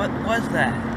What was that?